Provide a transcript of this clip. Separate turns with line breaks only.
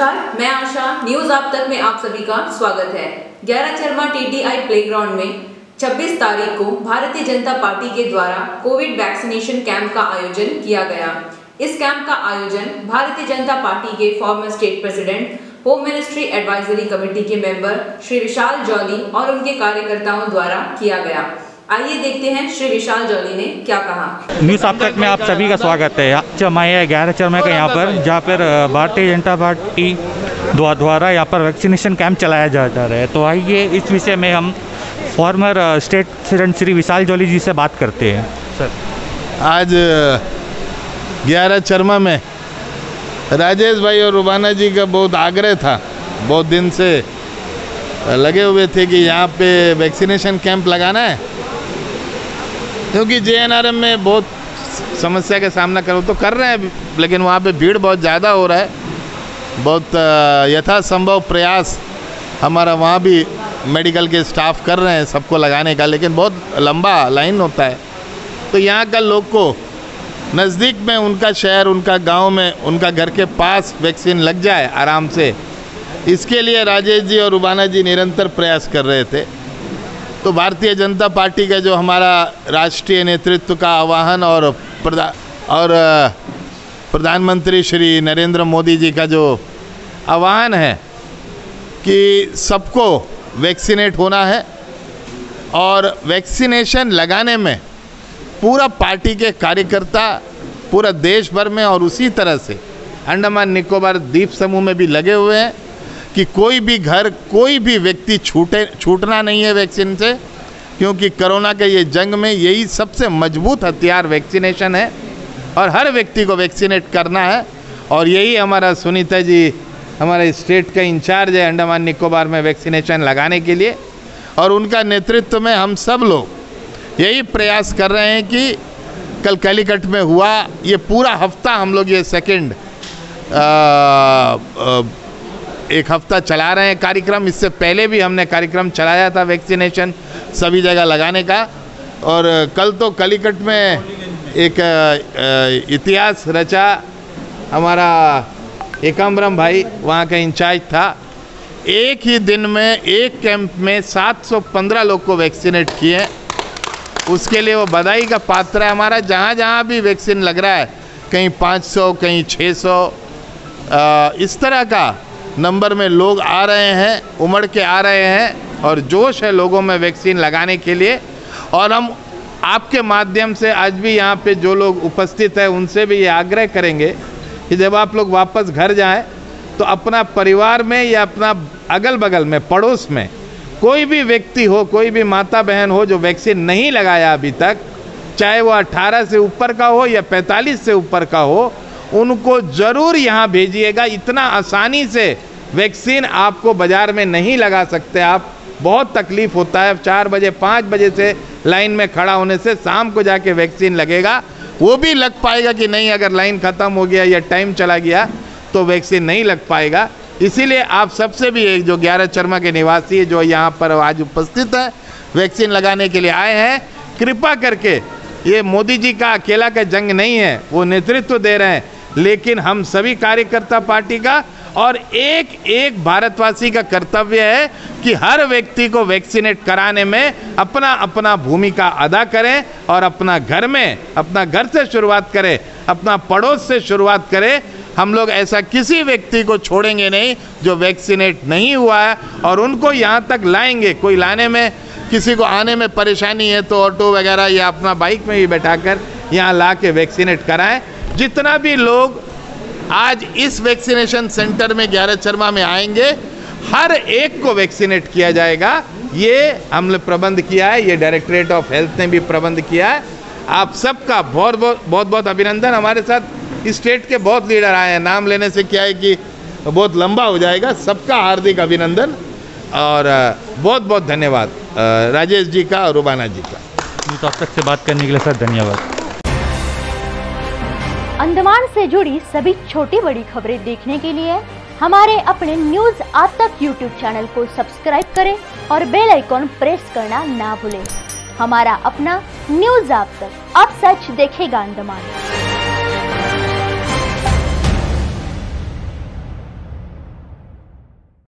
नमस्कार, मैं आशा न्यूज़ आप तक में आप सभी का स्वागत है। ग्यारह चरमा टीटीआई प्लेग्राउंड में 26 तारीख को भारतीय जनता पार्टी के द्वारा कोविड वैक्सीनेशन कैंप का आयोजन किया गया। इस कैंप का आयोजन भारतीय जनता पार्टी के former state president home ministry advisory committee के मेंबर श्री विशाल जौली और उनके कार्यकर्ताओं द्वारा किया गया। आइए देखते हैं श्री विशाल जौली ने क्या कहा।
न्यूज़ आप तक में आप सभी का स्वागत है। आज ग्यारह चरमा का यहाँ पर जहाँ पर भारतीय जनता पार्टी द्वारा यहाँ पर वैक्सीनेशन कैंप चलाया जा रहा है। तो आइए इस विषय में हम former state president Shri Vishal Jolly ji से बात करते हैं। सर।
आज ग्यारह चरमा में राजेश भाई और रुबाना जी का बहुत आग्रह था। बहुत दिन से लगे हुए थे कि यहाँ पे वैक्सीनेशन कैंप लगाना है। क्योंकि जेएनआरएम में बहुत समस्या का सामना करो तो कर रहे हैं लेकिन वहाँ पे भीड़ बहुत ज़्यादा हो रहा है। बहुत यथासंभव प्रयास हमारा वहाँ भी मेडिकल के स्टाफ कर रहे हैं सबको लगाने का, लेकिन बहुत लंबा लाइन होता है। तो यहाँ का लोग को नज़दीक में उनका शहर, उनका गाँव में, उनका घर के पास वैक्सीन लग जाए आराम से, इसके लिए राजेश जी और रुबाना जी निरंतर प्रयास कर रहे थे। तो भारतीय जनता पार्टी का जो हमारा राष्ट्रीय नेतृत्व का आह्वान और प्रधा और प्रधानमंत्री श्री नरेंद्र मोदी जी का जो आह्वान है कि सबको वैक्सीनेट होना है और वैक्सीनेशन लगाने में पूरा पार्टी के कार्यकर्ता पूरा देश भर में और उसी तरह से अंडमान निकोबार द्वीप समूह में भी लगे हुए हैं। कि कोई भी घर, कोई भी व्यक्ति छूटे, छूटना नहीं है वैक्सीन से, क्योंकि कोरोना के ये जंग में यही सबसे मज़बूत हथियार वैक्सीनेशन है और हर व्यक्ति को वैक्सीनेट करना है। और यही हमारा सुनीता जी, हमारे स्टेट का इंचार्ज है अंडमान निकोबार में वैक्सीनेशन लगाने के लिए। और उनका नेतृत्व में हम सब लोग यही प्रयास कर रहे हैं कि कल कलिकट में हुआ, ये पूरा हफ़्ता हम लोग ये सेकंड एक हफ़्ता चला रहे हैं कार्यक्रम। इससे पहले भी हमने कार्यक्रम चलाया था वैक्सीनेशन सभी जगह लगाने का। और कल तो कलिकट में एक इतिहास रचा हमारा एकाम्बरम भाई वहाँ का इंचार्ज था। एक ही दिन में एक कैंप में 715 लोग को वैक्सीनेट किए। उसके लिए वो बधाई का पात्र है हमारा। जहाँ जहाँ भी वैक्सीन लग रहा है कहीं 500 कहीं 600 अ, इस तरह का नंबर में लोग आ रहे हैं, उमड़ के आ रहे हैं और जोश है लोगों में वैक्सीन लगाने के लिए। और हम आपके माध्यम से आज भी यहाँ पे जो लोग उपस्थित हैं, उनसे भी ये आग्रह करेंगे कि जब आप लोग वापस घर जाएँ तो अपना परिवार में या अपना अगल बगल में, पड़ोस में कोई भी व्यक्ति हो, कोई भी माता बहन हो जो वैक्सीन नहीं लगाया अभी तक, चाहे वो 18 से ऊपर का हो या 45 से ऊपर का हो उनको ज़रूर यहाँ भेजिएगा। इतना आसानी से वैक्सीन आपको बाज़ार में नहीं लगा सकते। आप बहुत तकलीफ़ होता है। चार बजे, पाँच बजे से लाइन में खड़ा होने से शाम को जाके वैक्सीन लगेगा। वो भी लग पाएगा कि नहीं, अगर लाइन ख़त्म हो गया या टाइम चला गया तो वैक्सीन नहीं लग पाएगा। इसीलिए आप सबसे भी एक जो ग्यारह चरमा के निवासी जो यहाँ पर आज उपस्थित है, वैक्सीन लगाने के लिए आए हैं, कृपा करके, ये मोदी जी का अकेला का जंग नहीं है। वो नेतृत्व दे रहे हैं। लेकिन हम सभी कार्यकर्ता पार्टी का और एक एक भारतवासी का कर्तव्य है कि हर व्यक्ति को वैक्सीनेट कराने में अपना अपना भूमिका अदा करें और अपना घर में, अपना घर से शुरुआत करें, अपना पड़ोस से शुरुआत करें। हम लोग ऐसा किसी व्यक्ति को छोड़ेंगे नहीं जो वैक्सीनेट नहीं हुआ है और उनको यहाँ तक लाएँगे। कोई लाने में, किसी को आने में परेशानी है तो ऑटो वगैरह या अपना बाइक में भी बैठाकर यहाँ ला के वैक्सीनेट कराएँ। जितना भी लोग आज इस वैक्सीनेशन सेंटर में ग्यारह शर्मा में आएँगे, हर एक को वैक्सीनेट किया जाएगा। ये हमने प्रबंध किया है, ये डायरेक्टरेट ऑफ़ हेल्थ ने भी प्रबंध किया है। आप सबका बहुत बहुत बहुत बहुत अभिनंदन। हमारे साथ स्टेट के बहुत लीडर आए हैं। नाम लेने से क्या है कि बहुत लंबा हो जाएगा। सबका हार्दिक अभिनंदन और बहुत बहुत धन्यवाद। राजेश जी का और रुबाना जी का।
न्यूज़ आप तक से बात करने के लिए सर धन्यवाद।
अंडमान से जुड़ी सभी छोटी बड़ी खबरें देखने के लिए हमारे अपने न्यूज़ आज तक यूट्यूब चैनल को सब्सक्राइब करें और बेल आइकॉन प्रेस करना ना भूलें। हमारा अपना न्यूज़ आप तक। अब सच देखेगा अंडमान